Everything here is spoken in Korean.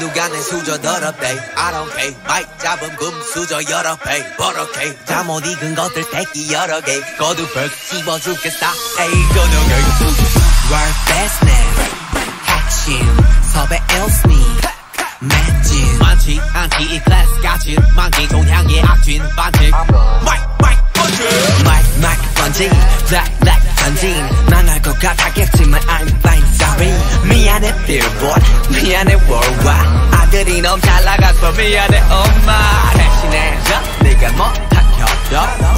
시간에 수저 더럽 배 I don't pay 마이크 잡음 금 수저 여러 배. 버럭해 잠못 익은 것들 새끼 여러 개. 거두 벌 씹어 죽겠어 에이 저녁에 Work man 핵심 섭외 일스니 맷진 많지 않지. 이 클래스 같이 많기. 동향의 악진 반칙 마이크 마이크 번지. 마이크 마이크 번지. 블랙 블랙 전진. 망할 것 같았겠지만 I'm sorry 미안해 billboard. 미안해 worldwide. 아들이 너무 잘 나가서 미안해 엄마. 대신해줘 네가 못한 협력